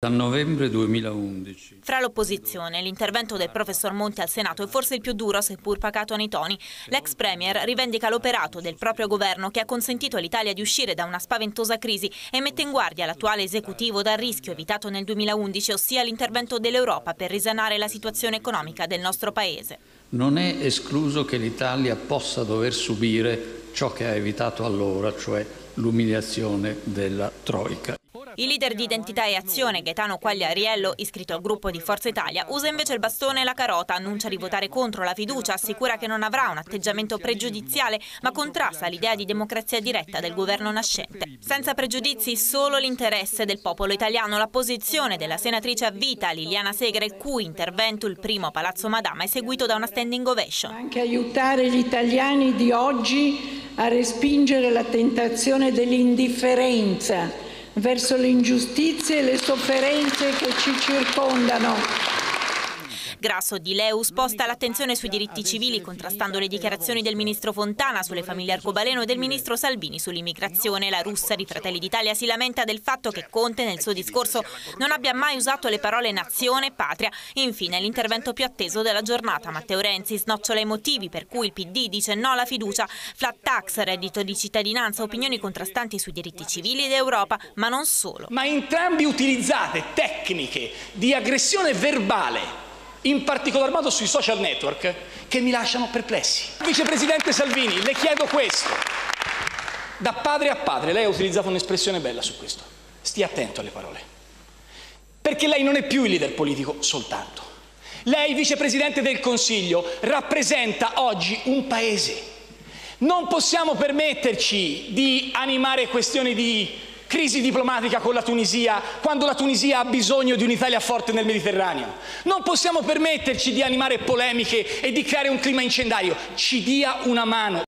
Da novembre 2011. Fra l'opposizione, l'intervento del professor Monti al Senato è forse il più duro, seppur pacato nei toni. L'ex premier rivendica l'operato del proprio governo che ha consentito all'Italia di uscire da una spaventosa crisi e mette in guardia l'attuale esecutivo dal rischio evitato nel 2011, ossia l'intervento dell'Europa per risanare la situazione economica del nostro paese. Non è escluso che l'Italia possa dover subire ciò che ha evitato allora, cioè l'umiliazione della Troica. Il leader di Identità e Azione, Gaetano Quagliariello, iscritto al gruppo di Forza Italia, usa invece il bastone e la carota, annuncia di votare contro la fiducia, assicura che non avrà un atteggiamento pregiudiziale, ma contrasta l'idea di democrazia diretta del governo nascente. Senza pregiudizi, solo l'interesse del popolo italiano, la posizione della senatrice a vita Liliana Segre, il cui intervento, il primo Palazzo Madama, è seguito da una standing ovation. Anche aiutare gli italiani di oggi a respingere la tentazione dell'indifferenza verso le ingiustizie e le sofferenze che ci circondano Grasso di Leu sposta l'attenzione sui diritti civili contrastando le dichiarazioni del ministro Fontana sulle famiglie arcobaleno e del ministro Salvini sull'immigrazione. La russa di Fratelli d'Italia si lamenta del fatto che Conte nel suo discorso non abbia mai usato le parole nazione e patria. Infine l'intervento più atteso della giornata. Matteo Renzi snocciola i motivi per cui il PD dice no alla fiducia, flat tax, reddito di cittadinanza, opinioni contrastanti sui diritti civili d'Europa, ma non solo. Ma entrambi utilizzate tecniche di aggressione verbale in particolar modo sui social network, che mi lasciano perplessi. Vicepresidente Salvini, le chiedo questo. Da padre a padre, lei ha utilizzato un'espressione bella su questo. Stia attento alle parole. Perché lei non è più il leader politico soltanto. Lei, vicepresidente del Consiglio, rappresenta oggi un paese. Non possiamo permetterci di animare questioni di crisi diplomatica con la Tunisia quando la Tunisia ha bisogno di un'Italia forte nel Mediterraneo. Non possiamo permetterci di animare polemiche e di creare un clima incendario. Ci dia una mano.